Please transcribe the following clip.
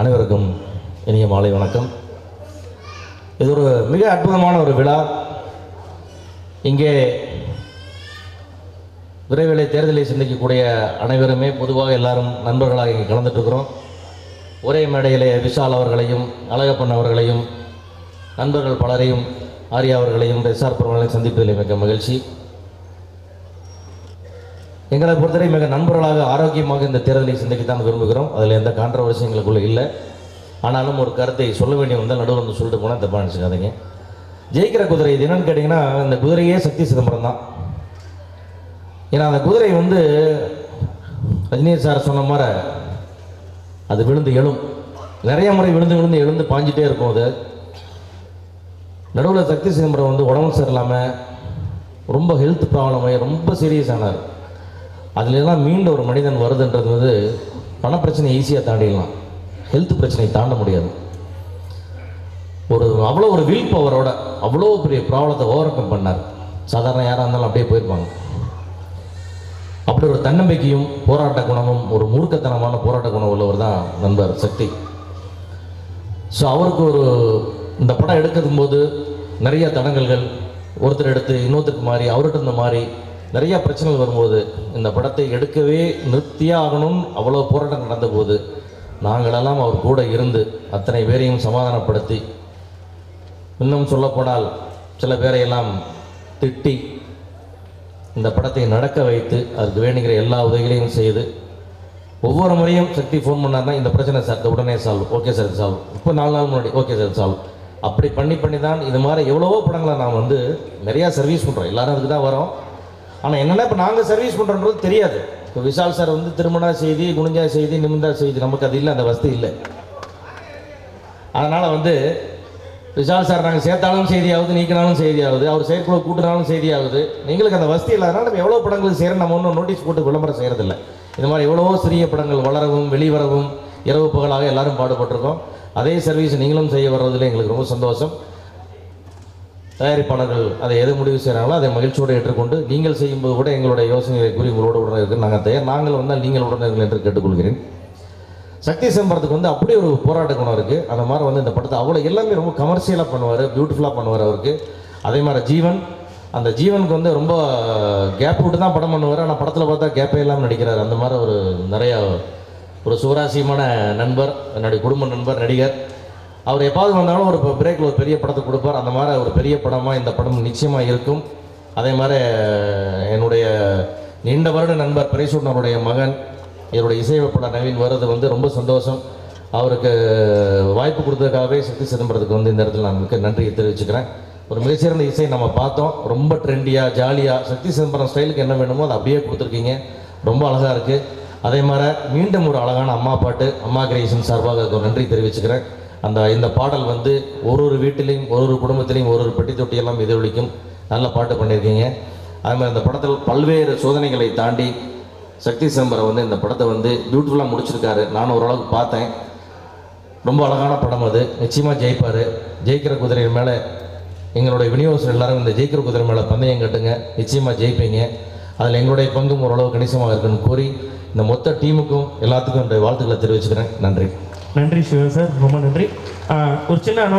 அனைவருக்கும் இனிய மாலை வணக்கம். இது ஒரு மிக அற்புதமான ஒரு விழா. இங்கே விரைவிலே தேர்தலை சிந்திக்கக்கூடிய அனைவருமே பொதுவாக எல்லாரும் நண்பர்களாக இங்கே கலந்துட்டு இருக்கிறோம் ஒரே மேடையிலே விஷால் அவர்களையும் அழகப்பன் அவர்களையும் நண்பர்கள் பலரையும் ஆர்யா அவர்களையும் எஸ்ஆர் பிரபலங்களையும் சந்திப்பதில் மிக மகிழ்ச்சி. எங்களை பொறுத்தவரை மிக நண்பர்களாக ஆரோக்கியமாக இந்த தேர்தலை தான் விரும்புகிறோம். அதில் எந்த கான்ட்ரவர்சி எங்களுக்குள்ள இல்லை. ஆனாலும் ஒரு கருத்தை சொல்ல வேண்டிய வந்தால் நடுவில் வந்து சொல்லிட்டு போனால் தப்பாக நினச்சிக்காதீங்க ஜெயிக்கிற குதிரை இது என்னன்னு கேட்டிங்கன்னா இந்த குதிரையே சக்தி சிதம்பரம் தான். ஏன்னா அந்த குதிரை வந்து ரஜினி சார் சொன்ன மாதிரி அது விழுந்து எழும். நிறைய முறை விழுந்து விழுந்து எழுந்து பாஞ்சிட்டே இருக்கும் அது. நடுவில் சக்தி சிதம்பரம் வந்து உடம்பு சரியில்லாமல் ரொம்ப ஹெல்த் ப்ராப்ளம் ரொம்ப சீரியஸ் ஆனார். அதுலலாம் மீண்டு ஒரு மனிதன் வருதுன்றது வந்து பணப்பிரச்சனை ஈஸியாக தாண்டிடலாம். ஹெல்த் பிரச்சனையை தாண்ட முடியாது. ஒரு அவ்வளோ ஒரு வில் பவரோட அவ்வளோ பெரிய ப்ராப்ளத்தை ஓவர் கம் பண்ணார். சாதாரண யாராக இருந்தாலும் அப்படியே போயிருப்பாங்க. அப்படி ஒரு தன்னம்பிக்கையும் போராட்ட குணமும் ஒரு மூர்க்கத்தனமான போராட்ட குணம் உள்ளவர் தான் நண்பர் சக்தி. ஸோ அவருக்கு ஒரு இந்த படம் எடுக்கும் போது நிறைய தடங்கல்கள் ஒருத்தர் எடுத்து இன்னொருத்தருக்கு மாறி அவர்கிட்ட இருந்த மாதிரி நிறைய பிரச்சனைகள் வரும்போது இந்த படத்தை எடுக்கவே நிறுத்தியே ஆகணும் அவ்வளோ போராட்டம் நடந்த போது நாங்களெல்லாம் அவர் கூட இருந்து அத்தனை பேரையும் சமாதானப்படுத்தி இன்னும் சொல்லப்போனால் சில பேரையெல்லாம் திட்டி இந்த படத்தை நடக்க வைத்து அதுக்கு வேணுங்கிற எல்லா உதவிகளையும் செய்து ஒவ்வொரு முறையும் சக்தி ஃபோன் பண்ணார்னா இந்த பிரச்சனை சார் உடனே சால்வ் ஓகே சார் சால்வ் இப்போ நாலு நாள் முன்னாடி ஓகே சார் சால்வ் அப்படி பண்ணி பண்ணி தான் இது மாதிரி எவ்வளவோ படங்களை நான் வந்து நிறையா சர்வீஸ் பண்ணுறோம் எல்லாரும் அதுக்கு தான் வரோம். ஆனால் என்னென்னா இப்போ நாங்கள் சர்வீஸ் பண்ணுறோன்றது தெரியாது. இப்போ விஷால் சார் வந்து திருமண செய்தி குனிஞ்சா செய்தி நிமிந்தா செய்தி நமக்கு அது இல்லை அந்த வசதி இல்லை. அதனால் வந்து விஷால் சார் நாங்கள் சேர்த்தாலும் செய்தியாகுது நீக்கினாலும் செய்தியாகுது அவர் செயற்குழு கூட்டினாலும் செய்தியாகுது எங்களுக்கு அந்த வசதி இல்லாதனால நம்ம எவ்வளோ படங்கள் செய்கிறோம் நம்ம ஒன்றும் நோட்டீஸ் போட்டு விளம்பரம் செய்கிறதில்ல இந்த மாதிரி எவ்வளவோ சிறிய படங்கள் வளரவும் வெளிவரவும் இரவு பகலாக எல்லாரும் பாடுபட்டிருக்கோம். அதே சர்வீஸ் நீங்களும் செய்ய வர்றதுல எங்களுக்கு ரொம்ப சந்தோஷம். தயாரிப்பாளர்கள் அதை எது முடிவு செய்கிறாங்களோ அதை மகிழ்ச்சியோடு ஏற்றுக்கொண்டு நீங்கள் செய்யும்போது கூட எங்களுடைய யோசனைகளை கூறி உங்களோட உடனே இருக்கு நாங்கள் தயார் நாங்கள் வந்தால் நீங்கள் உடனே என்று கேட்டுக்கொள்கிறேன். சக்தி சம்பரத்துக்கு வந்து அப்படி ஒரு போராட்ட குணம் இருக்குது அந்த மாதிரி வந்து இந்த படத்தை அவ்வளோ எல்லாமே ரொம்ப கமர்ஷியலாக பண்ணுவார் பியூட்டிஃபுல்லாக பண்ணுவார் அவருக்கு. அதே மாதிரி ஜீவன் அந்த ஜீவனுக்கு வந்து ரொம்ப கேப் விட்டு தான் படம் பண்ணுவார். ஆனால் படத்தில் பார்த்தா கேப்பே இல்லாமல் நடிக்கிறார். அந்த மாதிரி ஒரு நிறையா ஒரு சுவராசியமான நண்பர் என்னுடைய குடும்ப நண்பர் நடிகர். அவர் எப்பாவது வந்தாலும் ஒரு பிரேக்கில் ஒரு பெரிய படத்தை கொடுப்பார். அந்த மாதிரி ஒரு பெரிய படமாக இந்த படம் நிச்சயமாக இருக்கும். அதே மாதிரி என்னுடைய நீண்ட வருட நண்பர் பிரைசூட்டனுடைய மகன் என்னுடைய இசையமைப்பாளர் நவீன் வர்றது வந்து ரொம்ப சந்தோஷம். அவருக்கு வாய்ப்பு கொடுத்ததுக்காகவே சக்தி சிதம்பரத்துக்கு வந்து இந்த இடத்துல நான் மிக்க நன்றியை தெரிவிச்சுக்கிறேன். ஒரு மிகச்சிறந்த இசை நம்ம பார்த்தோம். ரொம்ப ட்ரெண்டியாக ஜாலியாக சக்தி சிதம்பரம் ஸ்டைலுக்கு என்ன வேணுமோ அதை அப்படியே கொடுத்துருக்கீங்க. ரொம்ப அழகாக இருக்குது அதே மாதிரி மீண்டும் ஒரு அழகான அம்மா பாட்டு அம்மா கிரியேஷன் சார்பாக நன்றி தெரிவிச்சுக்கிறேன். அந்த இந்த பாடல் வந்து ஒரு ஒரு வீட்டிலையும் ஒரு ஒரு குடும்பத்திலையும் ஒரு ஒரு பெட்டி தொட்டியெல்லாம் எதிரொலிக்கும். நல்ல பாட்டு பண்ணியிருக்கீங்க. அதுமாதிரி இந்த படத்தில் பல்வேறு சோதனைகளை தாண்டி சக்தி சிதம்பரம் வந்து இந்த படத்தை வந்து பியூட்டிஃபுல்லாக முடிச்சிருக்காரு. நானும் ஓரளவுக்கு பார்த்தேன். ரொம்ப அழகான படம் அது. நிச்சயமாக ஜெயிப்பார். ஜெயிக்கிற குதிரை மேலே எங்களுடைய விநியோகஸ்தர் எல்லாரும் இந்த ஜெயிக்கிற குதிரை மேலே பந்தயம் கட்டுங்க. நிச்சயமாக ஜெயிப்பீங்க. அதில் எங்களுடைய பங்கும் ஓரளவு கணிசமாக இருக்குன்னு கூறி இந்த மொத்த டீமுக்கும் எல்லாத்துக்கும் என்னுடைய வாழ்த்துக்களை தெரிவிச்சுக்கிறேன். நன்றி. நன்றி சிவன் சார் ரொம்ப நன்றி. ஒரு சின்ன